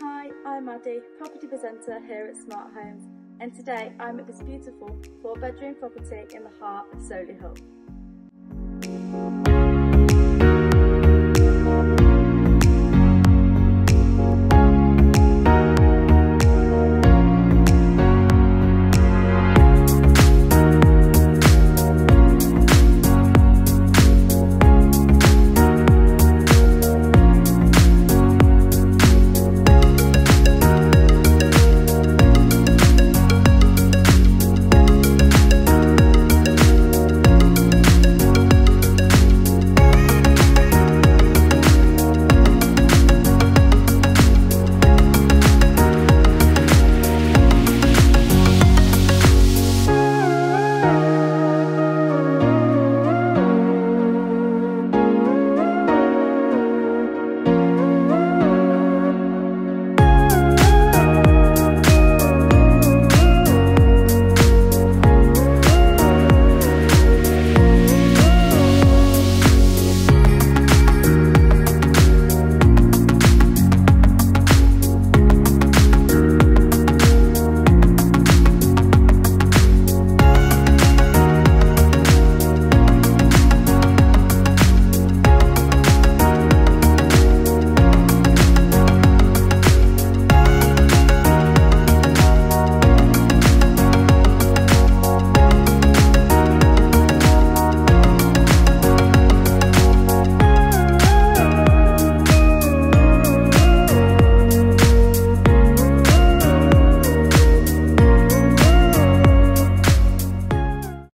Hi, I'm Maddie, property presenter here at Smart Homes, and today I'm at this beautiful four bedroom property in the heart of Solihull.